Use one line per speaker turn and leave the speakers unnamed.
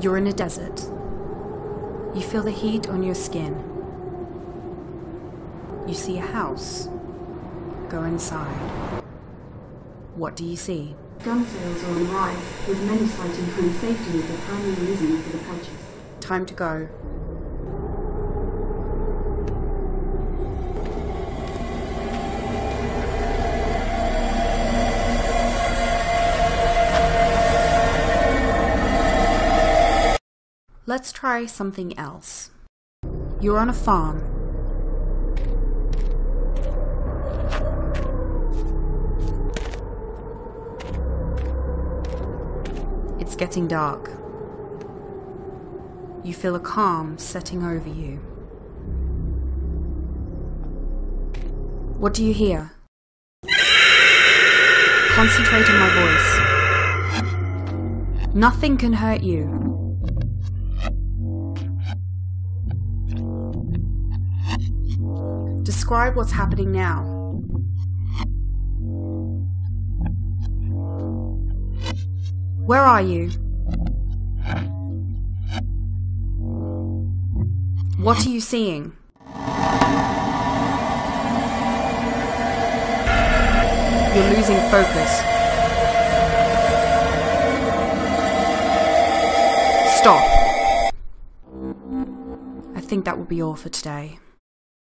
You're in a desert. You feel the heat on your skin. You see a house. Go inside. What do you see?
Gun sales are on the rise, with many citing gun safety as the primary reason for the purchase.
Time to go. Let's try something else. You're on a farm. It's getting dark. You feel a calm setting over you. What do you hear? Concentrate on my voice. Nothing can hurt you. Describe what's happening now. Where are you? What are you seeing? You're losing focus. Stop. I think that will be all for today.